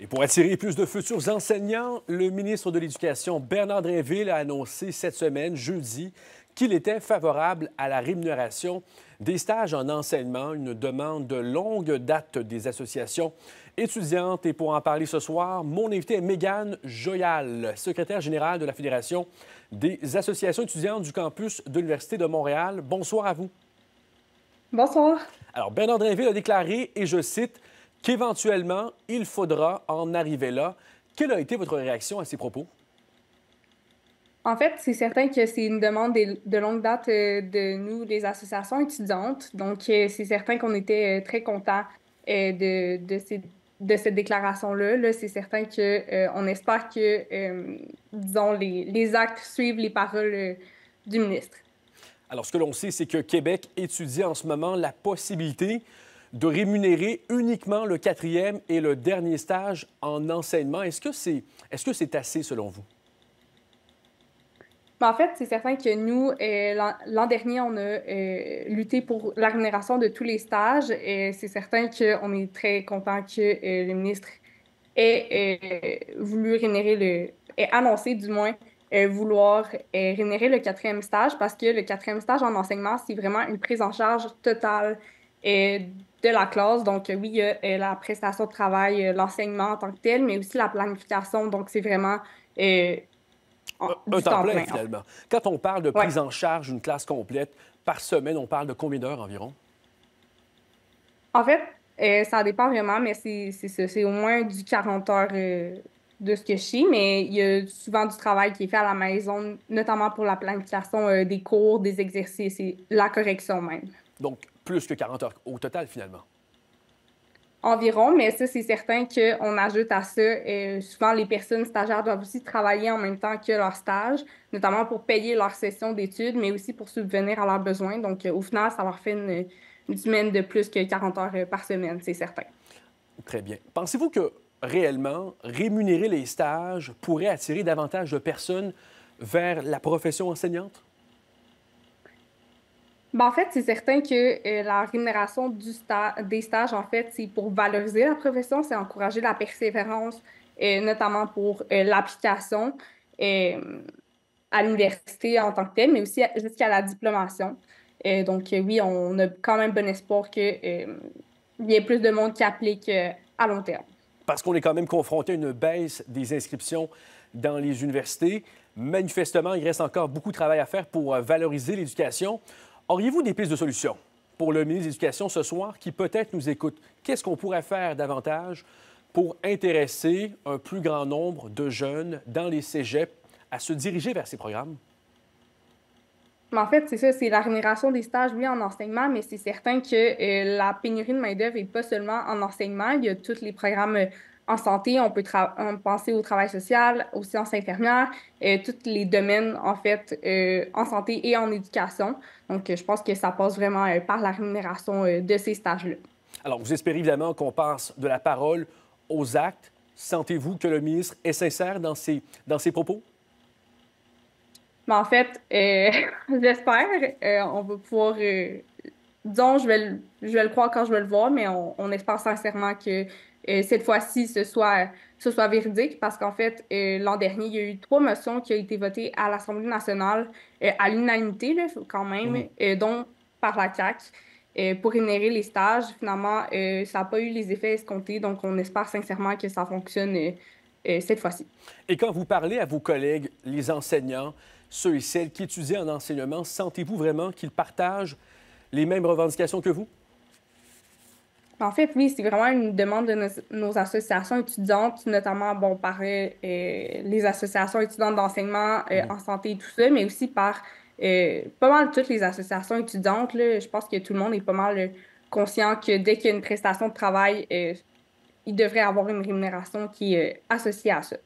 Et pour attirer plus de futurs enseignants, le ministre de l'Éducation, Bernard Drinville, a annoncé cette semaine, jeudi, qu'il était favorable à la rémunération des stages en enseignement, une demande de longue date des associations étudiantes. Et pour en parler ce soir, mon invité est Mégane Joyal, secrétaire générale de la Fédération des associations étudiantes du campus de l'Université de Montréal. Bonsoir à vous. Bonsoir. Alors, Bernard Drinville a déclaré, et je cite, qu'éventuellement, il faudra en arriver là. Quelle a été votre réaction à ces propos? En fait, c'est certain que c'est une demande de longue date euh, de nous, les associations étudiantes. Donc, euh, c'est certain qu'on était euh, très contents de, de, de, cette déclaration-là. -là, c'est certain qu'on espère que, disons, les, les, actes suivent les paroles du ministre. Alors, ce que l'on sait, c'est que Québec étudie en ce moment la possibilité de rémunérer uniquement le quatrième et le dernier stage en enseignement. Est-ce que c'est est -ce c'est assez selon vous? Ben, en fait, c'est certain que nous, euh, l'an dernier, on a euh, lutté pour la rémunération de tous les stages. Et c'est certain qu'on est très content que euh, le ministre ait voulu rémunérer le, ait annoncé du moins vouloir rémunérer le quatrième stage parce que le quatrième stage en enseignement, c'est vraiment une prise en charge totale de la classe. Donc, oui, il y a la prestation de travail, l'enseignement en tant que tel, mais aussi la planification. Donc, c'est vraiment un, temps, plein, finalement. Quand on parle de prise en charge d'une classe complète par semaine, on parle de combien d'heures environ? En fait, euh, ça dépend vraiment, mais c'est au moins du 40 heures euh, de ce que je sais, mais il y a souvent du travail qui est fait à la maison, notamment pour la planification euh, des cours, des exercices et la correction même. Donc, plus que 40 heures au total, finalement? environ, mais ça, c'est certain qu'on ajoute à ça, euh, souvent les personnes stagiaires doivent aussi travailler en même temps que leur stage, notamment pour payer leur session d'études, mais aussi pour subvenir à leurs besoins. Donc, euh, au final, ça leur fait une, semaine de plus que 40 heures euh, par semaine, c'est certain. Très bien. Pensez-vous que réellement, rémunérer les stages pourrait attirer davantage de personnes vers la profession enseignante? Ben, en fait, c'est certain que euh, la rémunération des stages, en fait, c'est pour valoriser la profession, c'est encourager la persévérance, euh, notamment pour euh, l'application à l'université en tant que telle, mais aussi jusqu'à la diplomation. donc, oui, on a quand même bon espoir qu'il y ait plus de monde qui applique à long terme. Parce qu'on est quand même confronté à une baisse des inscriptions dans les universités. Manifestement, il reste encore beaucoup de travail à faire pour valoriser l'éducation. Auriez-vous des pistes de solutions pour le ministre de l'Éducation ce soir qui peut-être nous écoute? Qu'est-ce qu'on pourrait faire davantage pour intéresser un plus grand nombre de jeunes dans les cégeps à se diriger vers ces programmes? En fait, c'est ça, c'est la rémunération des stages, oui, en enseignement, mais c'est certain que euh, la pénurie de main-d'œuvre n'est pas seulement en enseignement. Il y a tous les programmes euh, en santé, on peut penser au travail social, aux sciences infirmières, euh, tous les domaines, en fait, euh, en santé et en éducation. Donc, je pense que ça passe vraiment euh, par la rémunération de ces stages-là. Alors, vous espérez évidemment qu'on passe de la parole aux actes. Sentez-vous que le ministre est sincère dans ses, dans ses propos? Mais en fait, j'espère. on va pouvoir disons, je vais, le, je vais le croire quand je vais le voir, mais on, on espère sincèrement que euh, cette fois-ci, ce soit, ce soit véridique parce qu'en fait, euh, l'an dernier, il y a eu trois motions qui ont été votées à l'Assemblée nationale euh, à l'unanimité, quand même, mhm. dont par la CAQ. pour rémunérer les stages, finalement, ça n'a pas eu les effets escomptés, donc on espère sincèrement que ça fonctionne cette fois-ci. Et quand vous parlez à vos collègues, les enseignants, ceux et celles qui étudient en enseignement, sentez-vous vraiment qu'ils partagent les mêmes revendications que vous? En fait, oui, c'est vraiment une demande de nos, associations étudiantes, notamment bon, par euh, les associations étudiantes d'enseignement euh, en santé et tout ça, mais aussi par euh, pas mal toutes les associations étudiantes. Là, je pense que tout le monde est pas mal conscient que dès qu'il y a une prestation de travail, il devrait avoir une rémunération qui est associée à ça.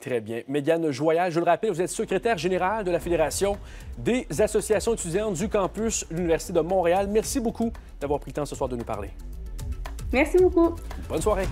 Très bien. Mégane Joyal, je le rappelle, vous êtes secrétaire générale de la Fédération des associations étudiantes du campus de l'Université de Montréal. Merci beaucoup d'avoir pris le temps ce soir de nous parler. Merci beaucoup. Bonne soirée.